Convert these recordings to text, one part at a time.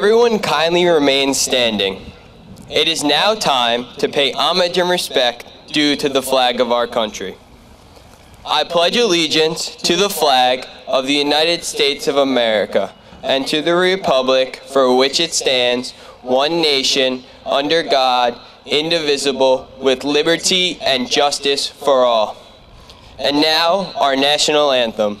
Everyone kindly remain standing? It is now time to pay homage and respect due to the flag of our country. I pledge allegiance to the flag of the United States of America and to the republic for which it stands, one nation, under God, indivisible, with liberty and justice for all. And now, our national anthem.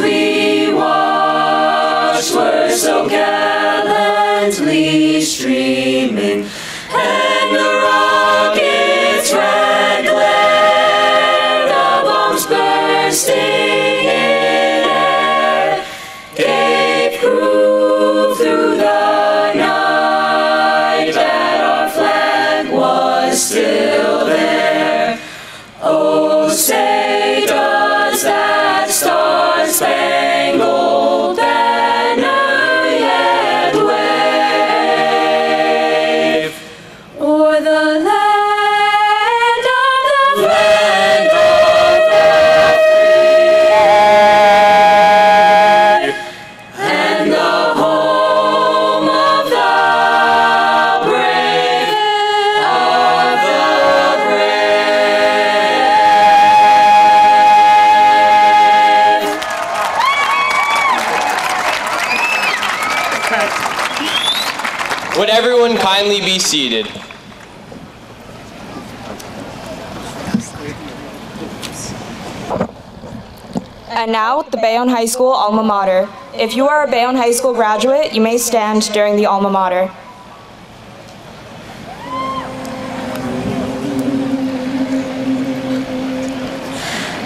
we watched were so gallantly streaming, and the rockets' Bayonne High School alma mater. If you are a Bayonne High School graduate, you may stand during the alma mater.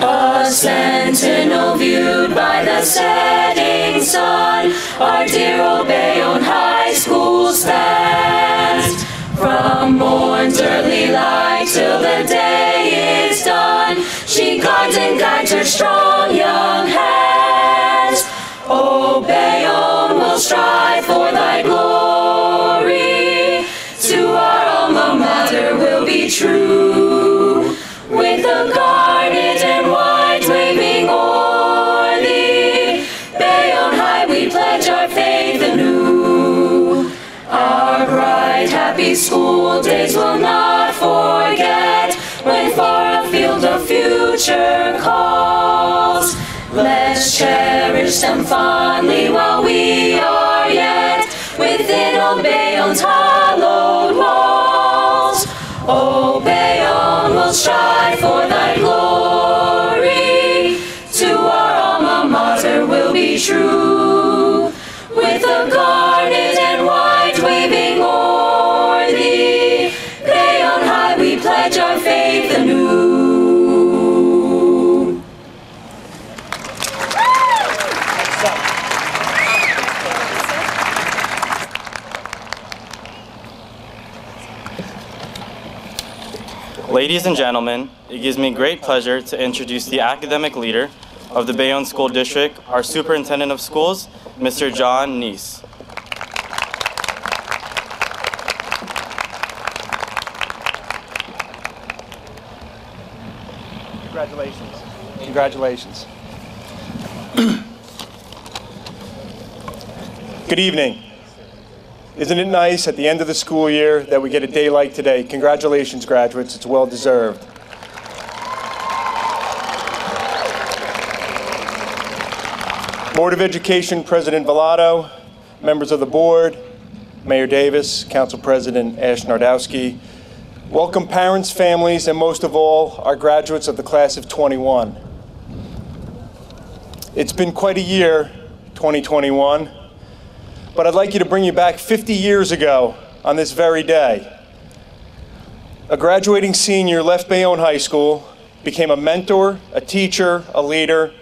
A sentinel viewed by the setting sun, our dear old Bayonne High School stands. From morn's early light till the day is done, she guards and guides her strong days will not forget when far afield the future calls. Let's cherish them fondly while we are yet within old Bayonne's hallowed walls. Oh, Bayonne will strive for thy glory. To our alma mater will be true. With a garnet Ladies and gentlemen, it gives me great pleasure to introduce the academic leader of the Bayonne School District, our Superintendent of Schools, Mr. John Niesz. Congratulations. Congratulations. Good evening. Isn't it nice at the end of the school year that we get a day like today? Congratulations, graduates. It's well deserved. Board of Education President Valado, members of the board, Mayor Davis, Council President Ashe-Nadrowski, welcome parents, families, and most of all, our graduates of the class of 21. It's been quite a year, 2021, but I'd like you to bring you back 50 years ago on this very day. A graduating senior left Bayonne High School became a mentor, a teacher, a leader,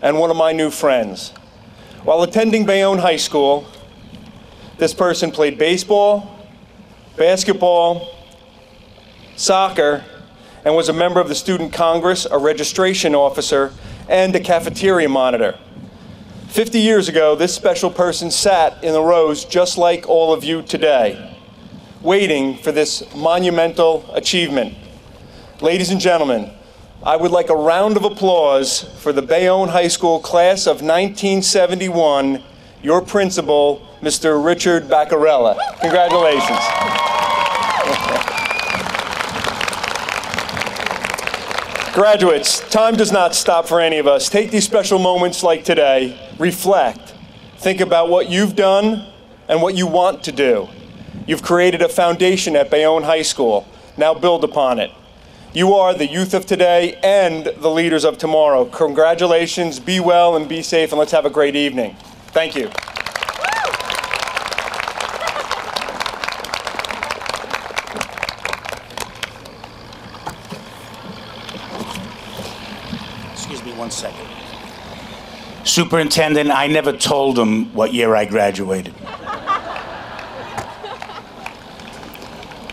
and one of my new friends. While attending Bayonne High School, this person played baseball, basketball, soccer, and was a member of the Student Congress, a registration officer, and a cafeteria monitor. 50 years ago, this special person sat in the rows just like all of you today, waiting for this monumental achievement. Ladies and gentlemen, I would like a round of applause for the Bayonne High School class of 1971, your principal, Mr. Richard Baccarella. Congratulations. Graduates, time does not stop for any of us. Take these special moments like today, reflect, think about what you've done and what you want to do. You've created a foundation at Bayonne High School. Now build upon it. You are the youth of today and the leaders of tomorrow. Congratulations, be well and be safe, and let's have a great evening. Thank you. Excuse me one second. Superintendent, I never told him what year I graduated.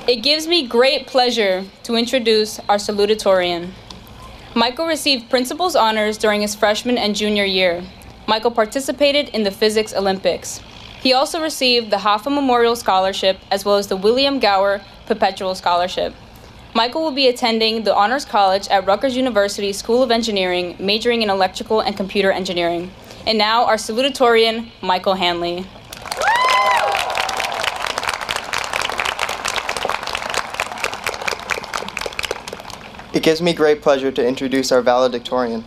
It gives me great pleasure to introduce our salutatorian. Michael received principal's honors during his freshman and junior year. Michael participated in the Physics Olympics. He also received the Hoffa Memorial Scholarship as well as the William Gower Perpetual Scholarship. Michael will be attending the Honors College at Rutgers University School of Engineering, majoring in electrical and computer engineering. And now, our salutatorian, Michael Hanley. It gives me great pleasure to introduce our valedictorian.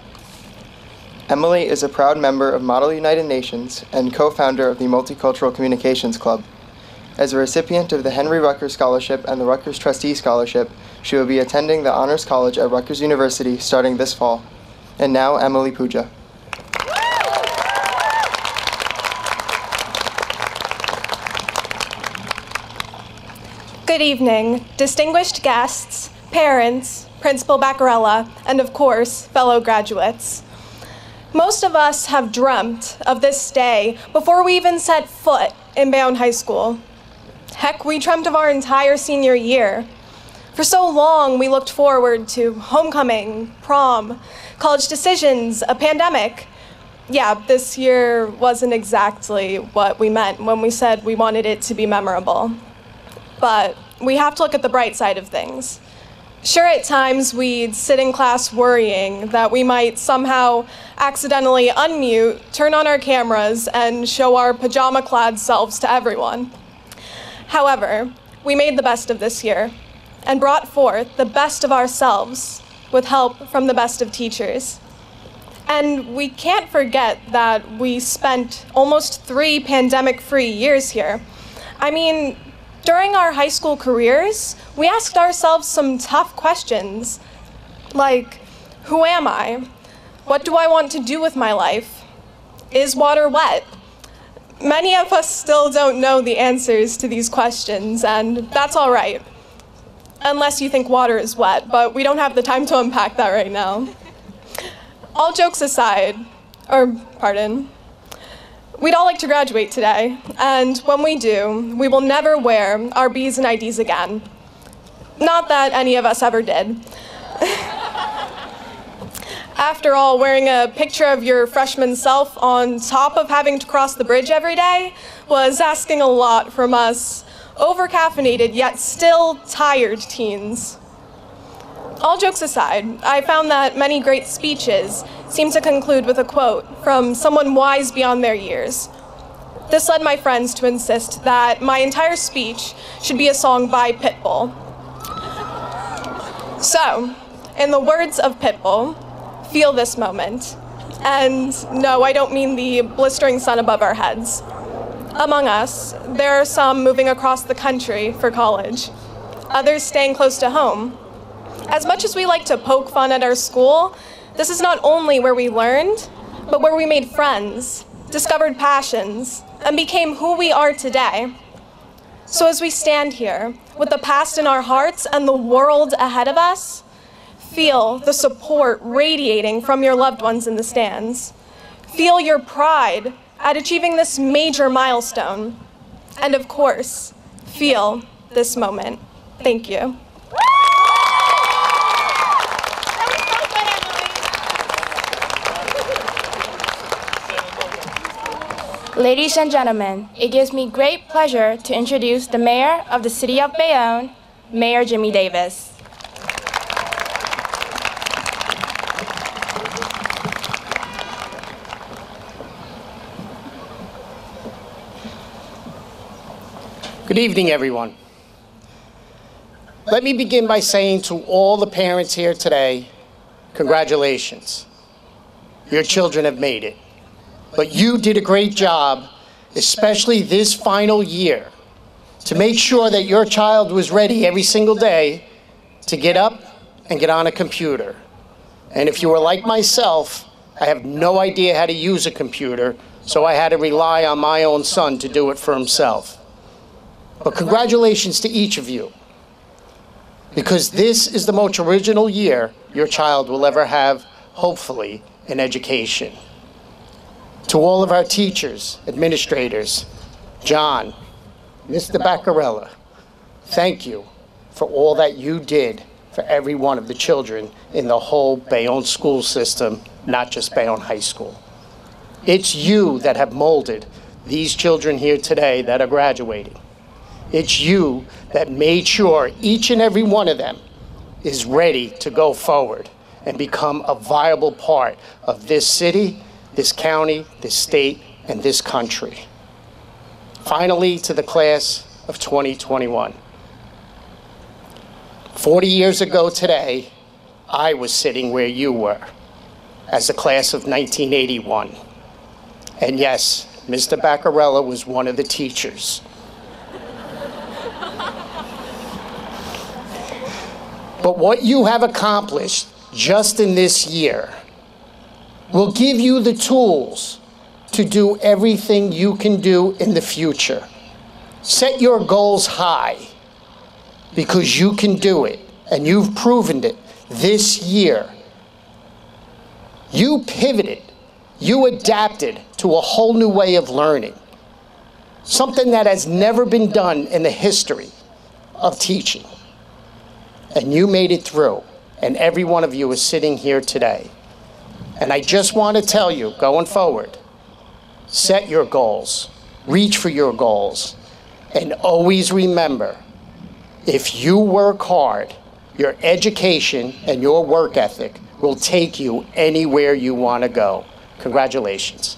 Emily is a proud member of Model United Nations and co founder of the Multicultural Communications Club. As a recipient of the Henry Rutgers Scholarship and the Rutgers Trustee Scholarship, she will be attending the Honors College at Rutgers University starting this fall. And now, Emily Puja. Good evening, distinguished guests, parents, Principal Baccarella, and of course, fellow graduates. Most of us have dreamt of this day before we even set foot in Bayonne High School. Heck, we dreamt of our entire senior year. For so long, we looked forward to homecoming, prom, college decisions, a pandemic. Yeah, this year wasn't exactly what we meant when we said we wanted it to be memorable. But we have to look at the bright side of things. Sure, at times we'd sit in class worrying that we might somehow accidentally unmute, turn on our cameras, and show our pajama clad selves to everyone. However, we made the best of this year and brought forth the best of ourselves with help from the best of teachers. And we can't forget that we spent almost three pandemic free years here. I mean, during our high school careers, we asked ourselves some tough questions like Who am I? What do I want to do with my life? Is water wet? Many of us still don't know the answers to these questions, and that's all right. Unless you think water is wet, but we don't have the time to unpack that right now. All jokes aside, or pardon, we'd all like to graduate today, and when we do, we will never wear our B's and IDs again. Not that any of us ever did. After all, wearing a picture of your freshman self on top of having to cross the bridge every day was asking a lot from us overcaffeinated yet still tired teens. All jokes aside, I found that many great speeches seem to conclude with a quote from someone wise beyond their years. This led my friends to insist that my entire speech should be a song by Pitbull. So, in the words of Pitbull, feel this moment. And no, I don't mean the blistering sun above our heads. Among us, there are some moving across the country for college, others staying close to home. As much as we like to poke fun at our school, this is not only where we learned, but where we made friends, discovered passions, and became who we are today. So as we stand here, with the past in our hearts and the world ahead of us, feel the support radiating from your loved ones in the stands. Feel your pride at achieving this major milestone. And of course, feel this moment. Thank you. Ladies and gentlemen, it gives me great pleasure to introduce the mayor of the city of Bayonne, Mayor Jimmy Davis. Good evening, everyone. Let me begin by saying to all the parents here today, congratulations. Your children have made it. But you did a great job, especially this final year, to make sure that your child was ready every single day to get up and get on a computer. And if you were like myself, I have no idea how to use a computer, so I had to rely on my own son to do it for himself. But congratulations to each of you, because this is the most original year your child will ever have, hopefully, in education. To all of our teachers, administrators, John, Mr. Baccarella, thank you for all that you did for every one of the children in the whole Bayonne school system, not just Bayonne High School. It's you that have molded these children here today that are graduating. It's you that made sure each and every one of them is ready to go forward and become a viable part of this city, this county, this state, and this country. Finally, to the class of 2021. 40 years ago today, I was sitting where you were as the class of 1981. And yes, Mr. Baccarella was one of the teachers. But what you have accomplished just in this year will give you the tools to do everything you can do in the future. Set your goals high because you can do it, and you've proven it this year. You pivoted, you adapted to a whole new way of learning, something that has never been done in the history of teaching. And you made it through, and every one of you is sitting here today. And I just want to tell you, going forward, set your goals, reach for your goals, and always remember if you work hard, your education and your work ethic will take you anywhere you want to go. Congratulations.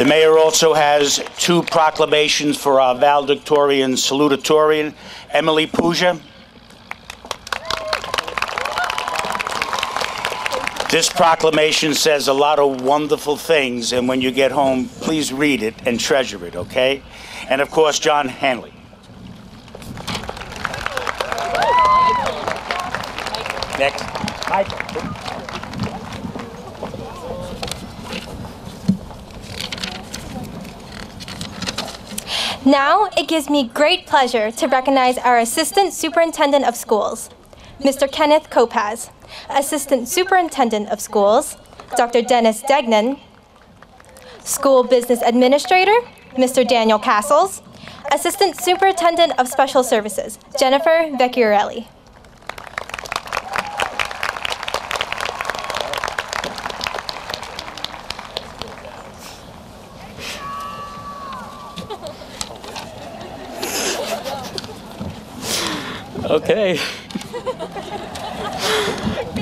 The mayor also has two proclamations for our valedictorian salutatorian, Emily Puja. This proclamation says a lot of wonderful things, and when you get home, please read it and treasure it, okay? And of course, John Hanley. Next. Michael. Now, it gives me great pleasure to recognize our Assistant Superintendent of Schools, Mr. Kenneth Kopacz, Assistant Superintendent of Schools, Dr. Dennis Degnan, School Business Administrator, Mr. Daniel Castles, Assistant Superintendent of Special Services, Jennifer Vecchiarelli. Okay.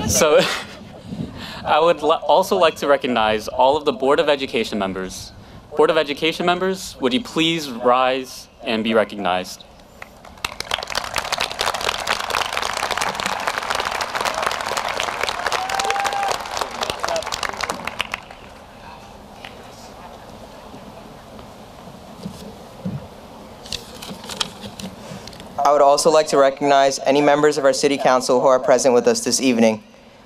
so, I would also like to recognize all of the Board of Education members. Board of Education members, would you please rise and be recognized? also like to recognize any members of our City Council who are present with us this evening.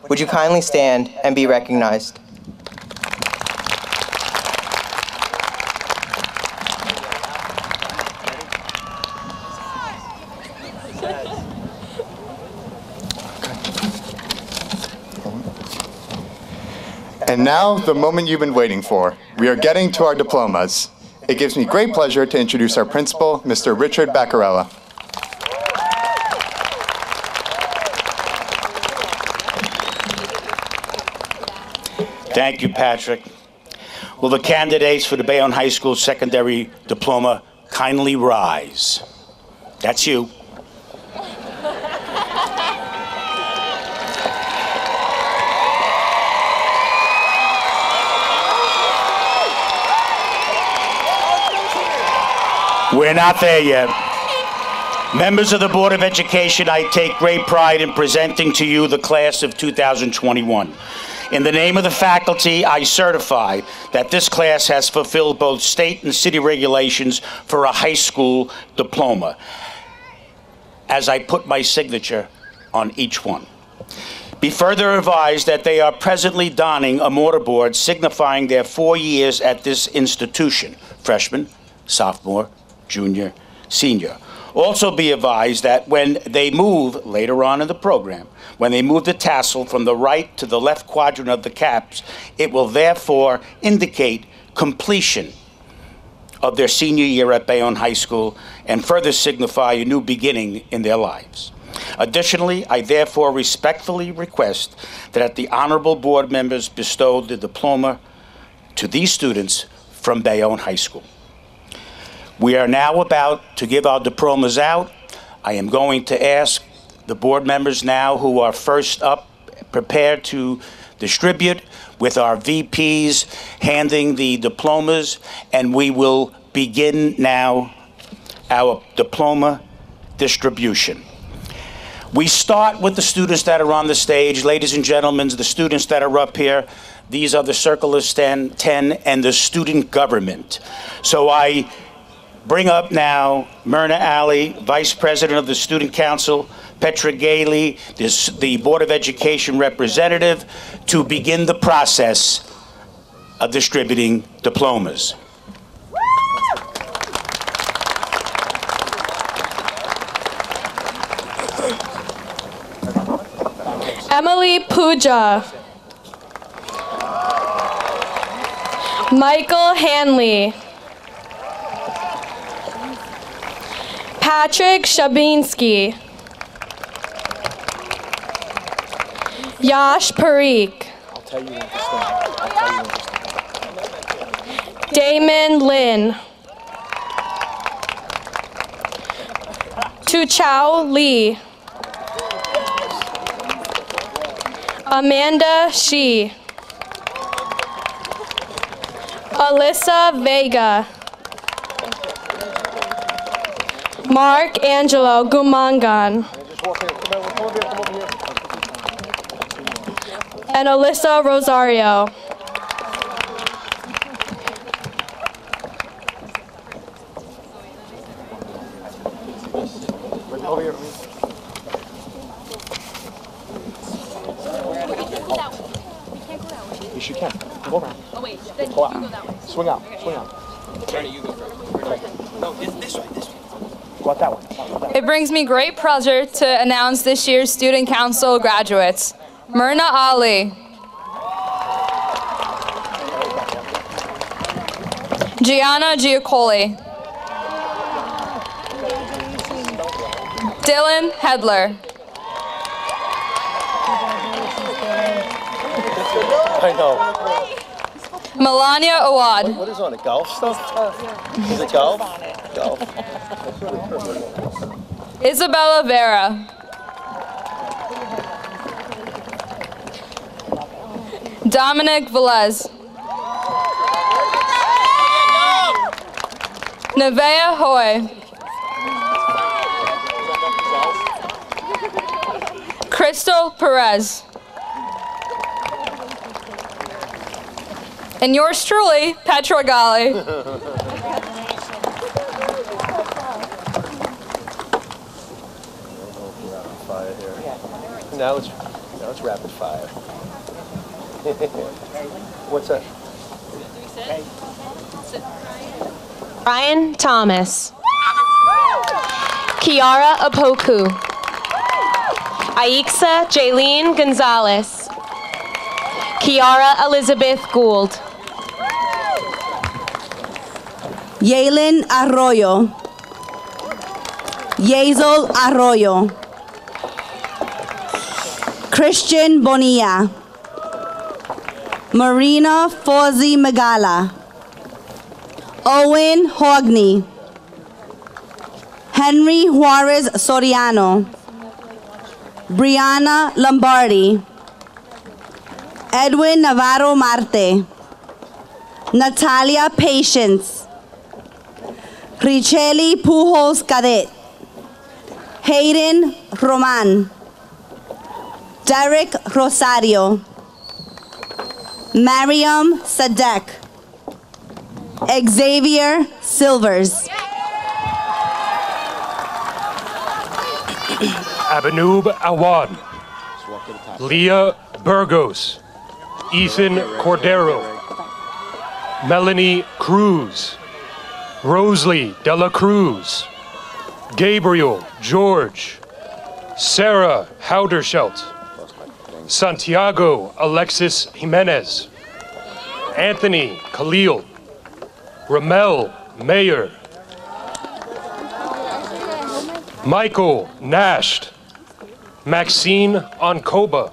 Would you kindly stand and be recognized? And now, the moment you've been waiting for. We are getting to our diplomas. It gives me great pleasure to introduce our principal, Mr. Richard Baccarella. Thank you, Patrick. Will the candidates for the Bayonne High School Secondary Diploma kindly rise? That's you. We're not there yet. Members of the Board of Education, I take great pride in presenting to you the class of 2021. In the name of the faculty, I certify that this class has fulfilled both state and city regulations for a high school diploma, as I put my signature on each one. Be further advised that they are presently donning a mortarboard signifying their four years at this institution freshman, sophomore, junior, senior. Also be advised that when they move later on in the program, when they move the tassel from the right to the left quadrant of the caps, it will therefore indicate completion of their senior year at Bayonne High School and further signify a new beginning in their lives. Additionally, I therefore respectfully request that the honorable board members bestow the diploma to these students from Bayonne High School. We are now about to give our diplomas out. I am going to ask the board members now who are first up prepared to distribute with our VPs handing the diplomas, and we will begin now our diploma distribution. We start with the students that are on the stage. Ladies and gentlemen, the students that are up here, these are the Circle of 10 and the student government. So I bring up now Myrna Alley, Vice President of the Student Council, Petra Gailey, this, the Board of Education representative, to begin the process of distributing diplomas. Emily Puja. Michael Hanley. Patrick Shabinsky. Yash Parikh. Damon Lin. Tu Chao Lee. Amanda Shi. Alyssa Vega. Mark Angelo Gumangan. And Alyssa Rosario. Yes, you can. Go around. Oh wait, then Go out. go that way. Swing out. Swing out. Turn you go first. No, this way. This way. It brings me great pleasure to announce this year's Student Council graduates. Myrna Ali. Gianna Giacoli. Dylan Hedler. I know. Melania Awad. What is on it? Golf stuff? Is it golf? Golf. Isabella Vera. Dominic Velez. Nevea Hoy. Crystal Perez. And yours truly, Petra Gali. Now it's now it's rapid fire. What's that? Ryan Thomas. Kiara Apoku. Aixa Jaylene Gonzalez. Kiara Elizabeth Gould. Yalen Arroyo. Yazel Arroyo. Christian Bonilla. Marina Fozzi Magala. Owen Hogney. Henry Juarez Soriano. Brianna Lombardi. Edwin Navarro Marte. Natalia Patience. Richeli Pujols Cadet. Hayden Roman. Derek Rosario. Mariam Sadek. Xavier Silvers. Abanoob Awad. Leah Burgos. Ethan Cordero. Melanie Cruz. Rosalie Dela Cruz. Gabriel George. Sarah Hauderschelt. Santiago Alexis Jimenez. Anthony Khalil. Ramel Mayer. Michael Nash. Maxine Onkoba.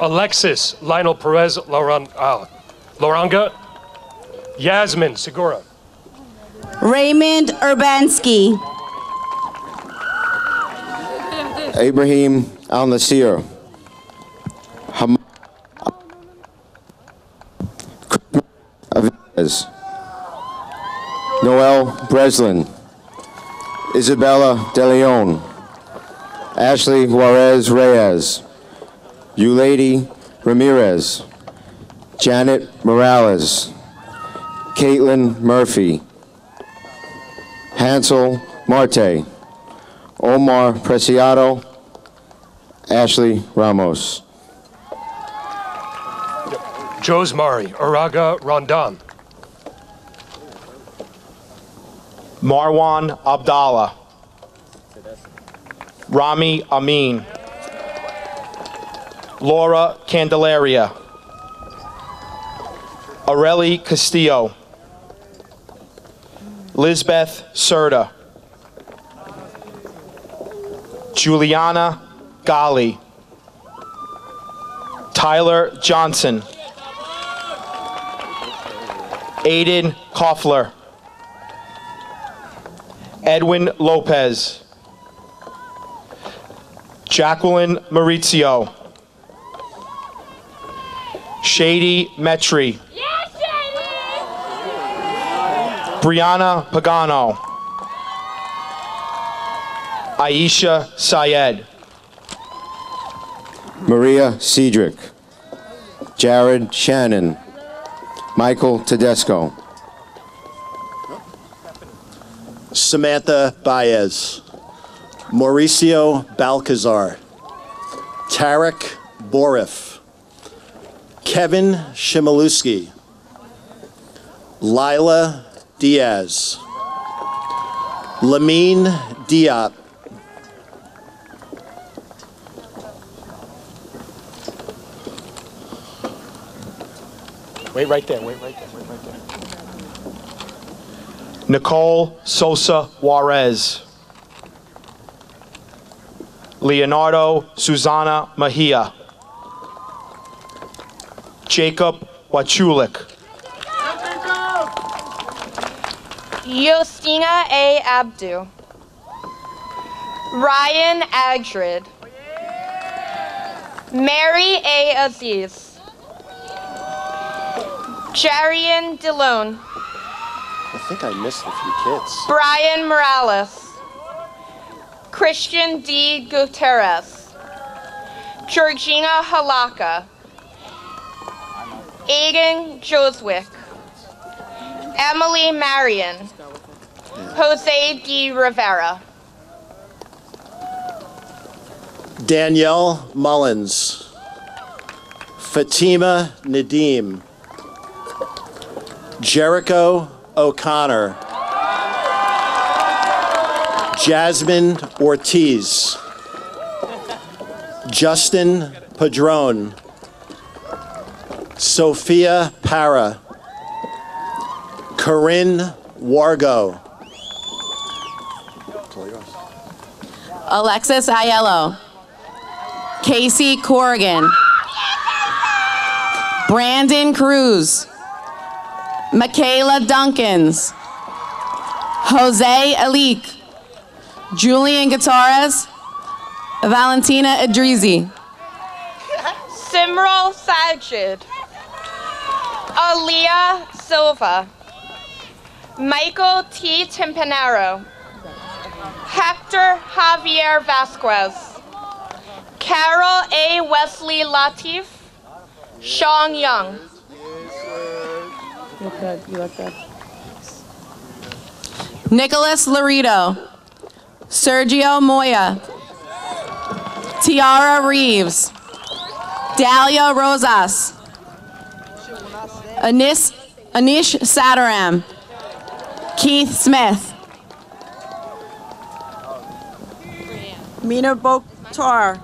Alexis Lionel Perez Loran, uh, Loranga. Yasmin Segura. Raymond Urbanski. Ibrahim Al Nasir. Noel Breslin. Isabella De Leon. Ashley Juarez Reyes. Eulady Ramirez. Janet Morales. Caitlin Murphy. Hansel Marte. Omar Preciado. Ashley Ramos. Josmari Araga Rondon. Marwan Abdallah. Rami Amin. Laura Candelaria. Areli Castillo. Lisbeth Serta. Juliana Gali. Tyler Johnson. Aiden Koffler. Edwin Lopez. Jacqueline Maurizio. Shady Metri. Brianna Pagano. Aisha Syed. Maria Cedric. Jared Shannon. Michael Tedesco. Samantha Baez. Mauricio Balcazar. Tarek Borif. Kevin Shimaluski. Lila Diaz. Lamine Diop. Wait right there, wait right there, wait right there. Nicole Sosa Juarez. Leonardo Susana Mejia. Jacob Wachulik. Yostina A. Abdu. Ryan Agrid. Mary A. Aziz. Jarian Delone. I think I missed a few kids. Brian Morales. Christian D. Gutierrez. Georgina Halaka. Aiden Joswick. Emily Marion. Jose D. Rivera. Danielle Mullins. Fatima Nadim. Jericho O'Connor. Jasmine Ortiz. Justin Padron. Sophia Para, Corinne Wargo, Alexis Aiello. Casey Corrigan. Brandon Cruz. Michaela Duncans. Jose Alik. Julian Gutierrez. Valentina Adrizi. Simral Sajid. Aaliyah Silva. Michael T. Timpanaro. Hector Javier Vasquez. Carol A. Wesley Latif. Sean Young. You look good. You look good. Nicholas Laredo. Sergio Moya. Tiara Reeves. Dalia Rosas. Anis, Anish Sataram. Keith Smith. Mina Bokhtar.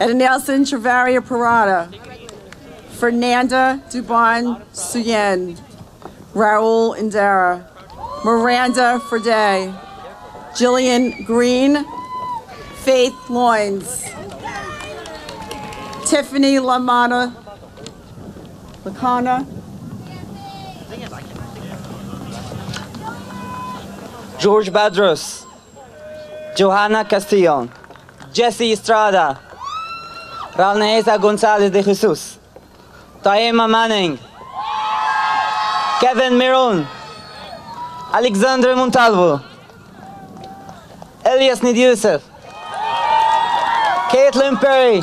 And Nelson Travaria Parada. Fernanda Dubon Suyen. Raul Indara. Miranda Frede. Jillian Green. Faith Loins. Tiffany Lamana. Lacana. George Badros, Johanna Castillo, Jesse Estrada, Ralneza Gonzalez de Jesus, Taema Manning, Kevin Miron, Alexander Montalvo, Elias Nid Youssef, Caitlin Perry,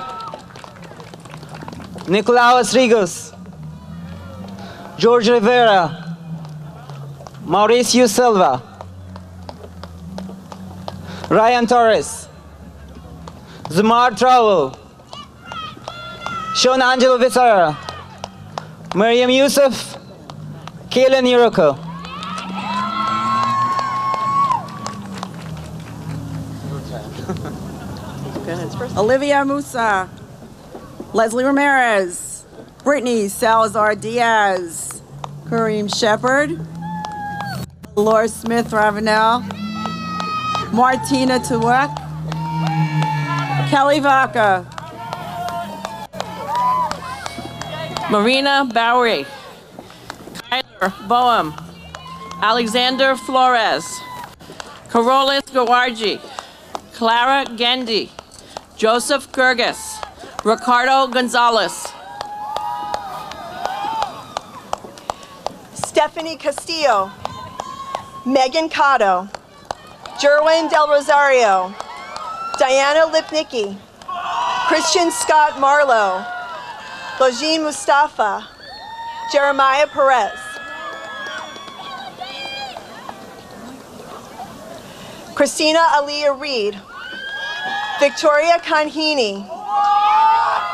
Nicolaus Rigos, George Rivera, Mauricio Silva, Ryan Torres, Zamar Travel, Sean Angelo Visara, Miriam Yusuf, Kaylin Yuroko. Olivia Musa. Leslie Ramirez. Brittany Salazar Diaz. Kareem Shepard. Laura Smith Ravenel. Martina Tuwek. Kelly Vaca. Marina Bowery. Kyler Boehm. Alexander Flores. Carolis Gawarji. Clara Gendy. Joseph Gerges. Ricardo Gonzalez. Stephanie Castillo. Megan Cotto. Jerwin Del Rosario. Diana Lipnicki. Christian Scott Marlowe. Lajeen Mustafa. Jeremiah Perez. Christina Aliyah Reed. Victoria Kanhini.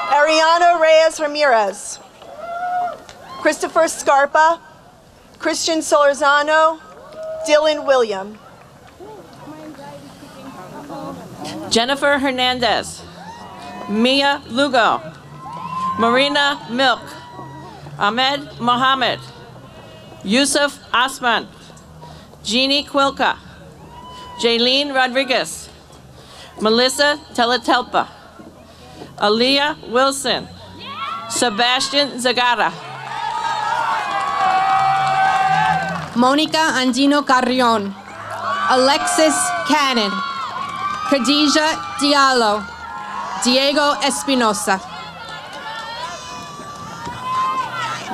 Ariana Reyes Ramirez. Christopher Scarpa. Christian Solorzano. Dylan William. Jennifer Hernandez. Mia Lugo. Marina Milk. Ahmed Mohammed. Yusuf Asman. Jeannie Quilka. Jaylene Rodriguez. Melissa Teletelpa, Aaliyah Wilson. Sebastian Zagara. Monica Andino Carrion, Alexis Cannon, Khadija Diallo, Diego Espinosa.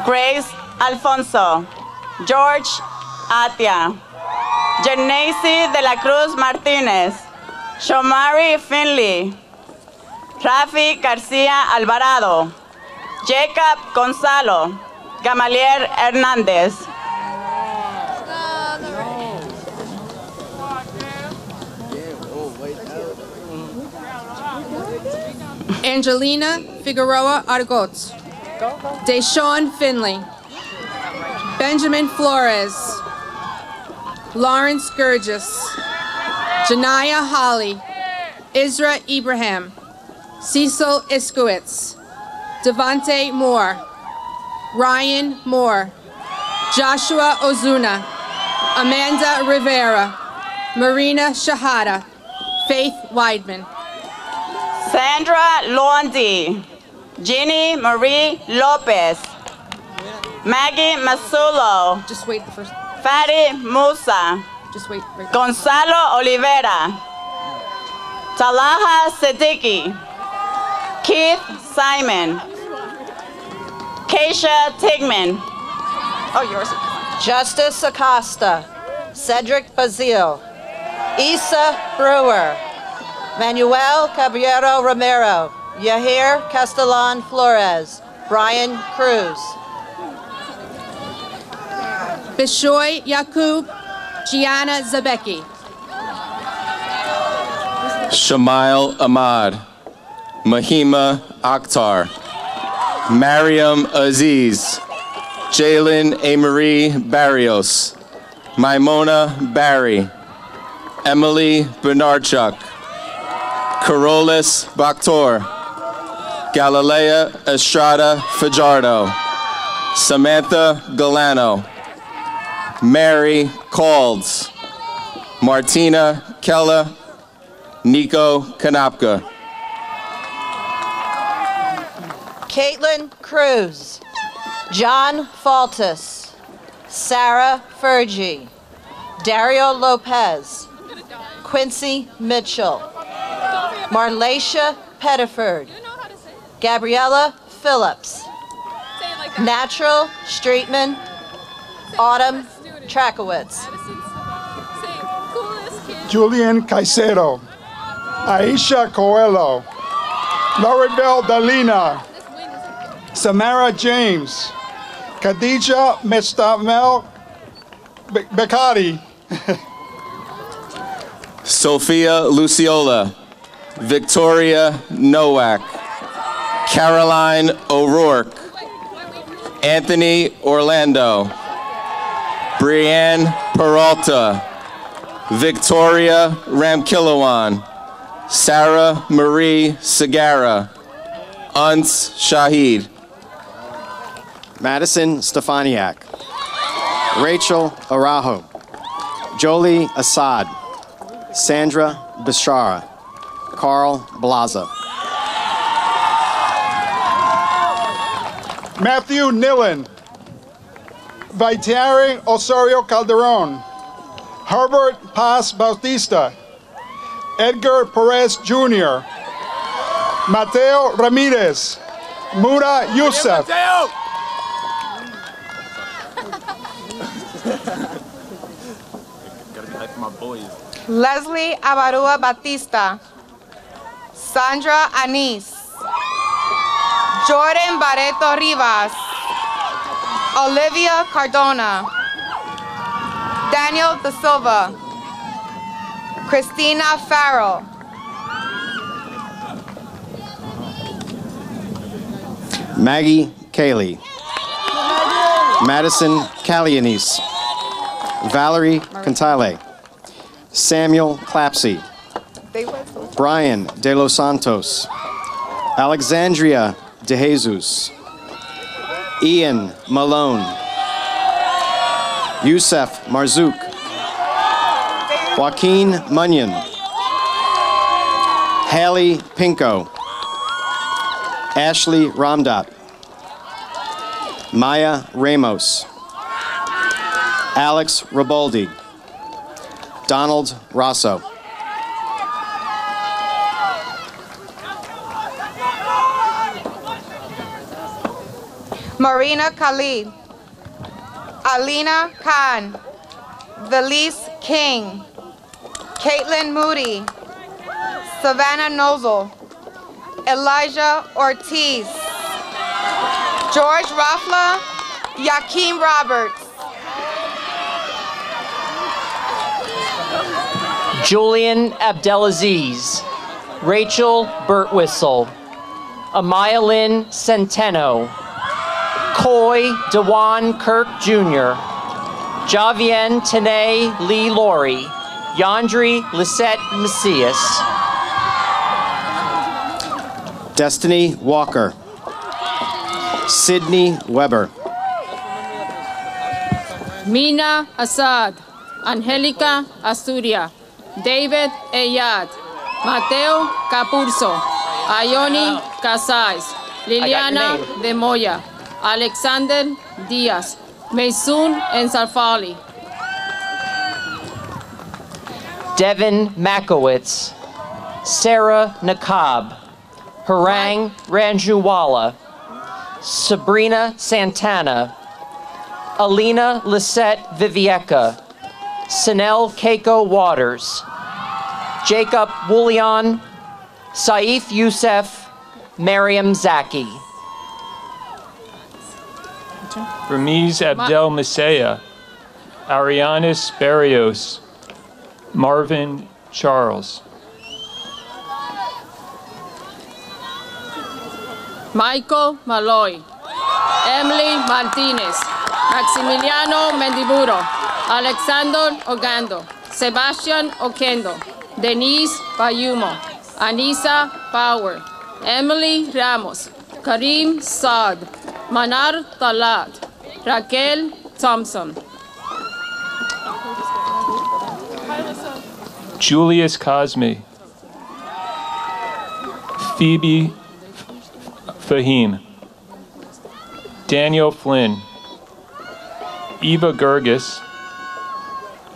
Grace Alfonso, George Atia, Jernesi de la Cruz Martinez, Shomari Finley, Rafi García Alvarado, Jacob Gonzalo, Gamaliel Hernández. Angelina Figueroa Argot, Deshawn Finley, Benjamin Flores, Lawrence Gurgis, Janaya Holly, Isra Ibrahim, Cecil Iskowitz, Devante Moore, Ryan Moore, Joshua Ozuna, Amanda Rivera, Marina Shahada, Faith Weidman. Sandra Londi, Ginny Marie Lopez, Maggie Masulo, Just wait the first. Fatty Musa, Just wait. right- Gonzalo Olivera, Talaha Siddiqui, Keith Simon, Keisha Tigman. Oh, yours. Justice Acosta, Cedric Bazile, Isa Brewer, Manuel Caballero Romero, Yahir Castellan Flores, Brian Cruz. Bishoy Yakub, Gianna Zabecki. Shamil Ahmad, Mahima Akhtar, Mariam Aziz, Jalen Amarie Barrios, Maimona Barry, Emily Bernardchuk, Carolis Bakhtor, Galilea Estrada Fajardo, Samantha Galano, Mary Calds, Martina Kella, Nico Kanapka. Caitlin Cruz, John Faltus, Sarah Fergie, Dario Lopez, Quincy Mitchell, Marlacia Pettiford, Gabriella Phillips, Natural Streetman, Autumn Trakowitz. Julian Caicedo, Aisha Coelho, Loribel Dalina, Samara James, Khadija Mestamel Be- Bekati, Sophia Luciola, Victoria Nowak, Caroline O'Rourke, Anthony Orlando, Brianne Peralta, Victoria Ramkilawan, Sarah Marie Segara, Unts Shahid. Madison Stefaniak, Rachel Arajo, Jolie Assad, Sandra Bishara, Carl Blaza. Matthew Nillen, Vitari Osorio Calderon, Herbert Paz Bautista, Edgar Perez Jr., Mateo Ramirez, Mura Youssef, Leslie Abarua Batista, Sandra Anis, Jordan Barreto Rivas, Olivia Cardona, Daniel Da Silva, Christina Farrell, Maggie Cayley, Madison Calianis, Valerie Cantale, Samuel Clapsey, Brian De Los Santos, Alexandria De Jesus, Ian Malone, Youssef Marzouk, Joaquin Munyon, Haley Pinko, Ashley Ramdat, Maya Ramos, Alex Riboldi, Donald Rosso. Marina Khalid, Alina Khan, Valise King, Caitlin Moody, Savannah Nozel, Elijah Ortiz, George Raffla, Yakeem Roberts, Julian Abdelaziz, Rachel Burtwhistle, Amaya Lynn Centeno, Coy Dewan Kirk Jr., Javien Tene Lee Laurie, Yandri Lisette Macias, Destiny Walker, Sydney Weber. Mina Assad, Angelica Asturia, David Eyad, Mateo Capurso, Ioni Casais, Liliana. De Moya, Alexander Diaz, Maysoon Ensarfali, Devin Makowitz, Sarah Nakab, Harang Ranjuwala, Sabrina Santana, Alina Lisette Vivieca, Sanel Keiko Waters, Jacob Woolian, Saif Youssef, Mariam Zaki. Ramiz Abdel Masaya, Arianis Barrios, Marvin Charles. Michael Malloy, Emily Martinez, Maximiliano Mendiburo, Alexander Ogando, Sebastian Oquendo, Denise Bayumo, Anisa Power, Emily Ramos, Karim Saad, Manar Talat, Raquel Thompson. Julius Cosme, Phoebe Fahim, Daniel Flynn, Eva Gergis,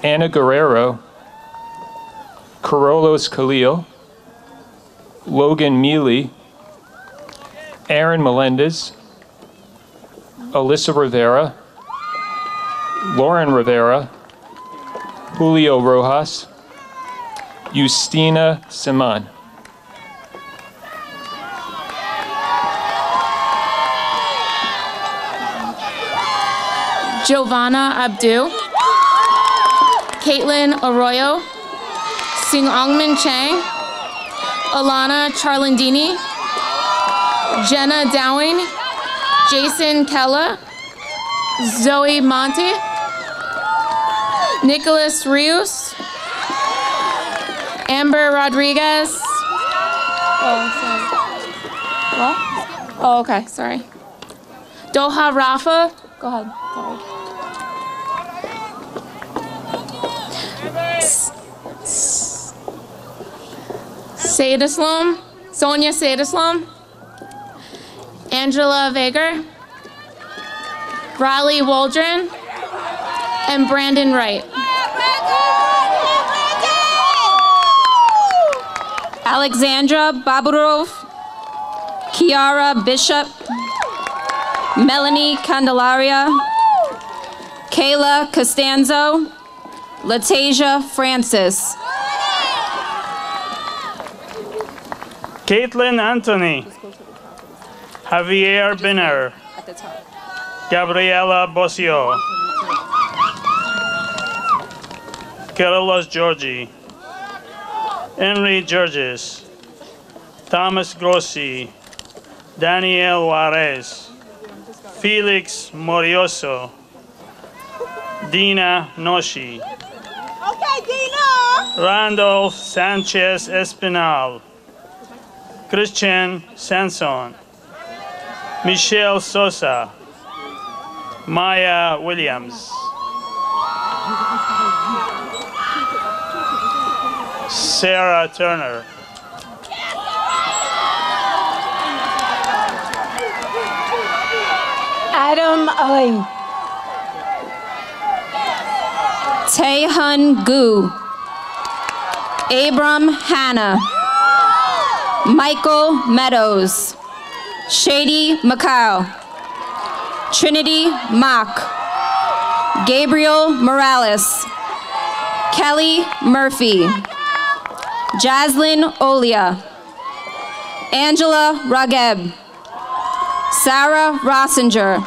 Anna Guerrero, Corolos Khalil, Logan Mealy, Aaron Melendez, Alyssa Rivera, Lauren Rivera, Julio Rojas, Justina Simon. Giovanna Abdu, Caitlin Arroyo, Sing Ongmin Chang, Alana Charlandini, Jenna Dowing, Jason Kella, Zoe Monte, Nicholas Rios, Amber Rodriguez. Oh, sorry. What? Oh, okay, sorry. Doha Rafa. Go ahead. Sorry. Sayed Islam, Sonia Sayed Islam, Angela Vager, Riley Waldron, and Brandon Wright. Alexandra Baburov, Kiara Bishop, Melanie Candelaria, Kayla Costanzo, Latasia Francis. Caitlin Anthony, Javier Binner, Gabriela Bosio, Carlos Georgi, Henry Georges, Thomas Grossi, Daniel Juarez, Felix Morioso, Dina Noshi, Okay, Dina. Randolph Sanchez Espinal, Christian Sanson, Michelle Sosa, Maya Williams, Sarah Turner. Adam Owen. Taehyun Gu. Abram Hanna. Michael Meadows. Shady Macau. Trinity Mock. Gabriel Morales. Kelly Murphy. Jaslyn Olia. Angela Rageb. Sarah Rossinger.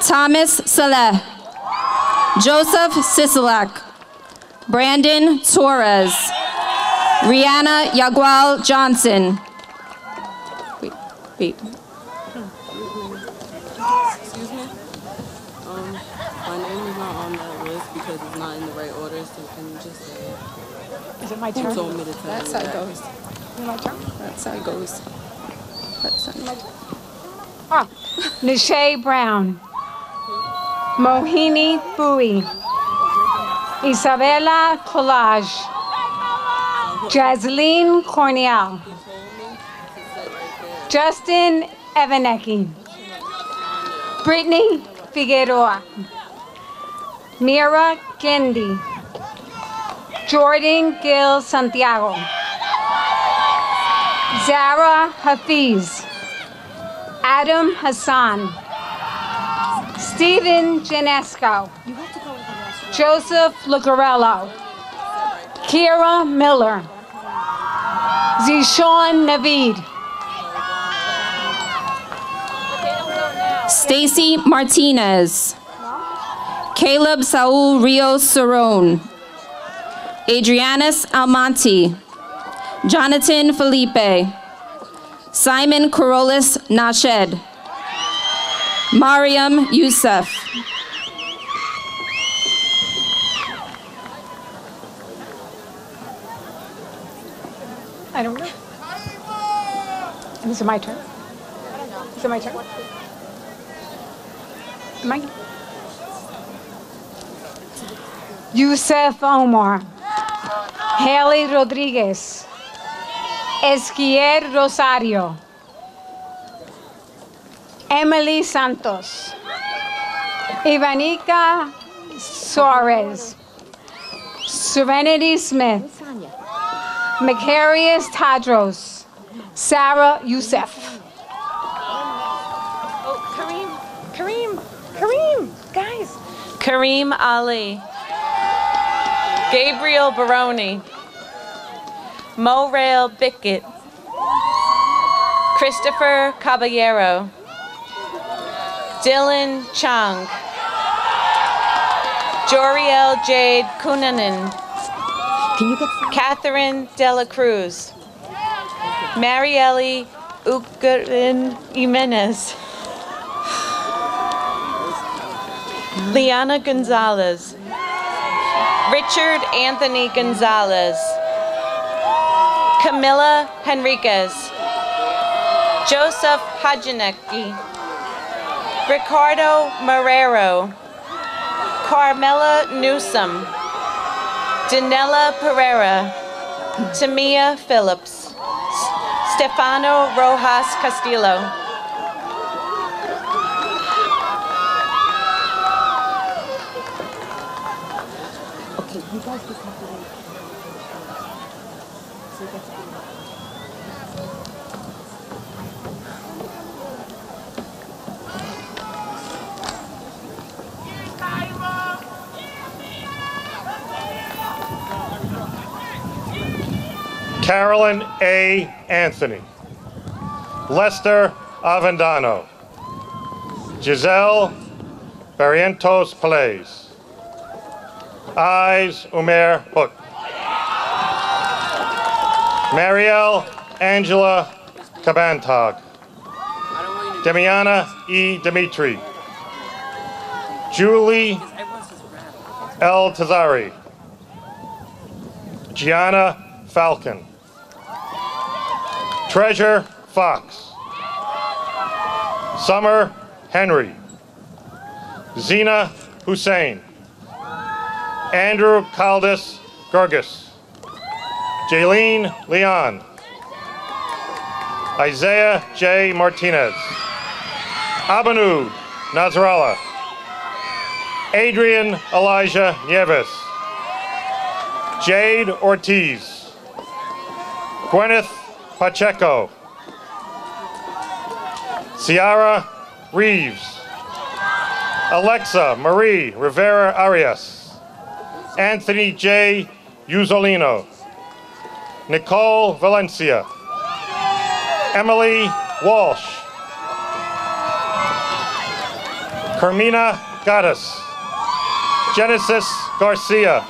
Thomas Saleh. Joseph Sisolak. Brandon Torres. Rihanna Yagual Johnson. Wait, wait. Excuse me? Um, my name is not on that list because it's not in the right order, so can you just say it? Is it my turn? told me to tell That's how it goes. My turn? That's how it goes. That's how Oh, Nishay Brown. Mohini Bui. Isabella Collage. Jasleen Cornell. Justin Evanecki. Brittany Figueroa. Mira Kendi. Jordan Gil Santiago. Zara Hafiz. Adam Hassan. Stephen Janesco. Joseph Lucarello. Kira Miller. Zishawn Navid. Stacy Martinez. Caleb Saul Rios Cerrone. Adrianus Almonte. Jonathan Felipe. Simon Corollis Nashed. Mariam Youssef. I don't know. Is it my turn? Is it my turn? Mine. Yusef Omar. Haley Rodriguez. Esquier Rosario. Emily Santos. Ivanica Suarez. Serenity Smith. Macarius Tadros. Sarah Youssef. Oh, Kareem, Kareem, Kareem, guys. Kareem Ali. Gabriel Baroni. Morail Bickett. Christopher Caballero. Dylan Chung. Joriel Jade Kunanen. Catherine Dela Cruz. Marielle Ugarin Jimenez. Liana Gonzalez. Richard Anthony Gonzalez. Camilla Henriquez. Joseph Hajanecki. Ricardo Marrero. Carmela Newsom. Danella Pereira. Tamia Phillips. Stefano Rojas Castillo. Carolyn A. Anthony. Lester Avendano. Giselle Barrientos Pelays. Eyes Umer Hook. Marielle Angela Kabantag. Demiana E. Dimitri. Julie L. Tazari. Gianna Falcon. Treasure Fox. Summer Henry. Zena Hussein. Andrew Caldas Gurgis. Jaylene Leon. Isaiah J. Martinez. Abanu Nasrallah. Adrian Elijah Nieves. Jade Ortiz. Gwyneth Pacheco. Ciara Reeves. Alexa Marie Rivera Arias. Anthony J. Usolino. Nicole Valencia. Emily Walsh. Carmina Gaddis. Genesis Garcia.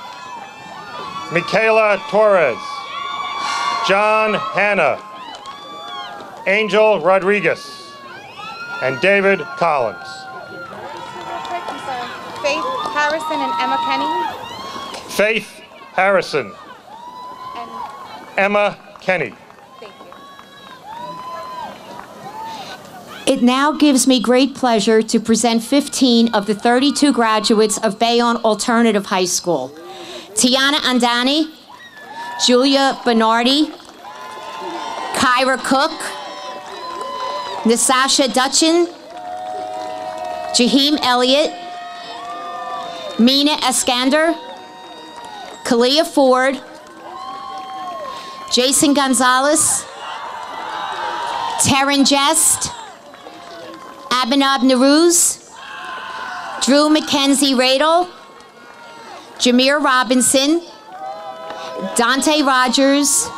Michaela Torres. John Hanna. Angel Rodriguez. And David Collins. Faith Harrison and Emma Kenny. Faith Harrison. And Emma Kenny. It now gives me great pleasure to present 15 of the 32 graduates of Bayonne Alternative High School. Tiana Andani, Julia Bernardi, Kyra Cook, Nasasha Dutchin, Jaheim Elliott, Mina Eskander, Kalia Ford, Jason Gonzalez, Taryn Jest, Abinab Naruz, Drew McKenzie Radel, Jameer Robinson, Dante Rogers,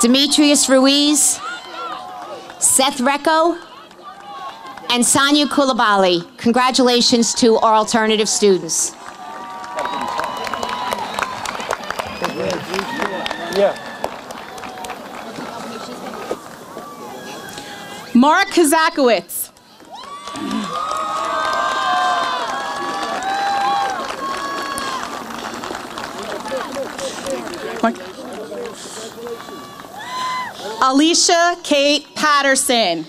Demetrius Ruiz, Seth Recco, and Sonia Kulabali. Congratulations to our alternative students. Mark Kazakowicz. Mark. Alicia Kate Patterson.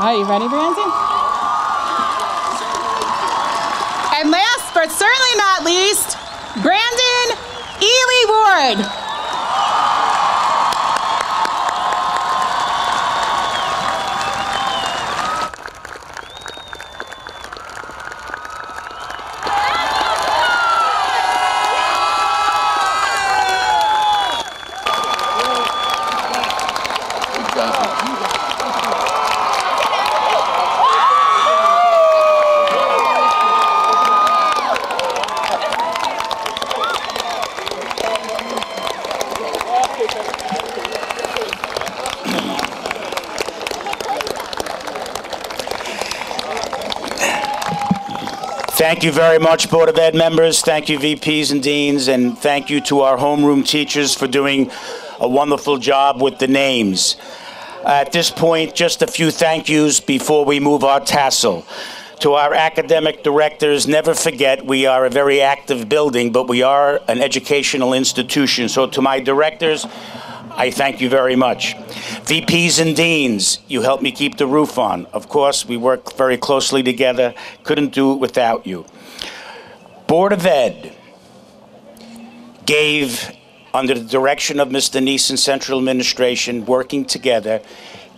Are you ready, Ramsey? And last but certainly not least, Brandon Ely Ward. Thank you very much, Board of Ed members. Thank you, VPs and deans, and thank you to our homeroom teachers for doing a wonderful job with the names. At this point, just a few thank yous before we move our tassel. To our academic directors, never forget we are a very active building, but we are an educational institution. So to my directors, I thank you very much. VPs and deans, you helped me keep the roof on. Of course, we work very closely together. Couldn't do it without you. Board of Ed gave, under the direction of Mr. Neeson Central Administration, working together,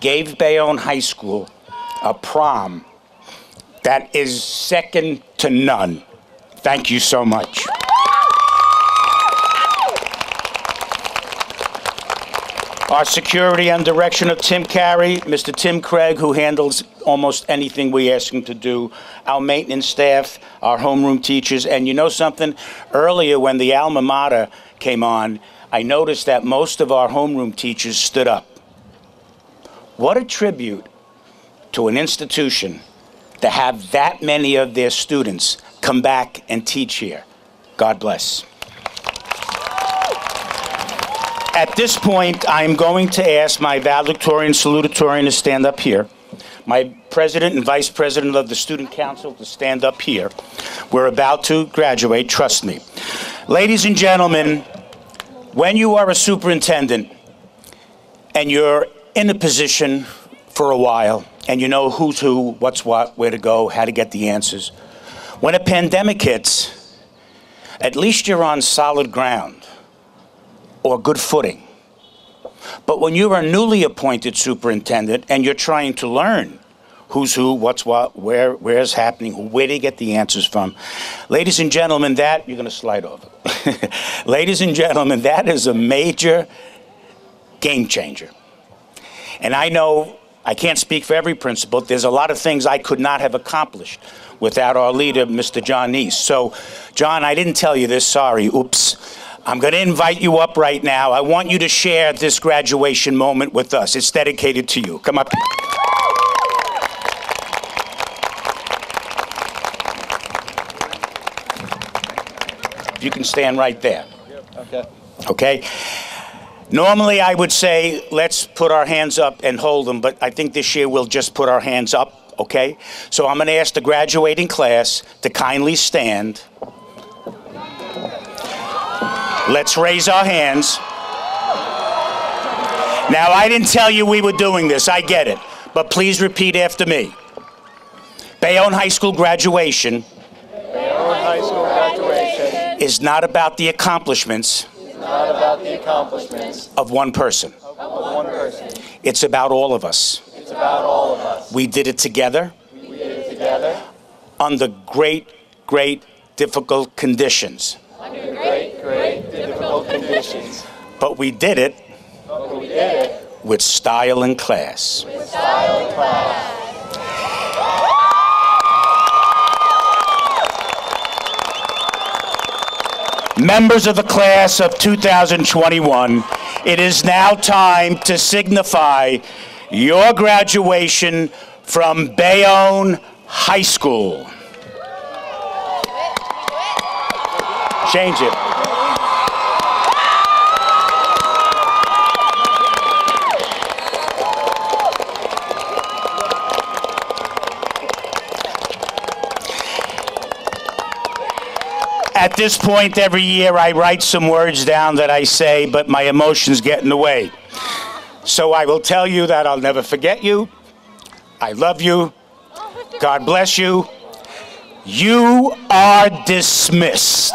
gave Bayonne High School a prom that is second to none. Thank you so much. Our security and direction of Tim Carey, Mr. Tim Craig, who handles almost anything we ask him to do, our maintenance staff, our homeroom teachers, and you know something? Earlier, when the alma mater came on, I noticed that most of our homeroom teachers stood up. What a tribute to an institution to have that many of their students come back and teach here. God bless. At this point, I'm going to ask my valedictorian salutatorian to stand up here, my president and vice president of the student council to stand up here. We're about to graduate, trust me. Ladies and gentlemen, when you are a superintendent and you're in a position for a while and you know who's who, what's what, where to go, how to get the answers, when a pandemic hits, at least you're on solid ground or good footing. But when you're a newly appointed superintendent and you're trying to learn who's who, what's what, where, where's happening, where do you get the answers from? Ladies and gentlemen, that, you're going to slide over. Ladies and gentlemen, that is a major game changer. And I know I can't speak for every principal. There's a lot of things I could not have accomplished without our leader, Mr. John Niesz. So, John, I didn't tell you this. Sorry. Oops. I'm going to invite you up right now. I want you to share this graduation moment with us. It's dedicated to you. Come up. You can stand right there. Okay. Okay? Normally, I would say, let's put our hands up and hold them, but I think this year we'll just put our hands up, okay? So I'm going to ask the graduating class to kindly stand. Let's raise our hands. Now, I didn't tell you we were doing this, I get it, but please repeat after me. Bayonne High School graduation High school graduation is not about the accomplishments about the accomplishments of one person. of one person. It's about all of us. All of us. We did it together We did it together under great, great, difficult conditions. under great, great, conditions. But we did it we did it with style and class. with style and class. Members of the class of 2021, it is now time to signify your graduation from Bayonne High School. Change it. This point every year, I write some words down that I say, but my emotions get in the way. So I will tell you that I'll never forget you. I love you. God bless you. You are dismissed.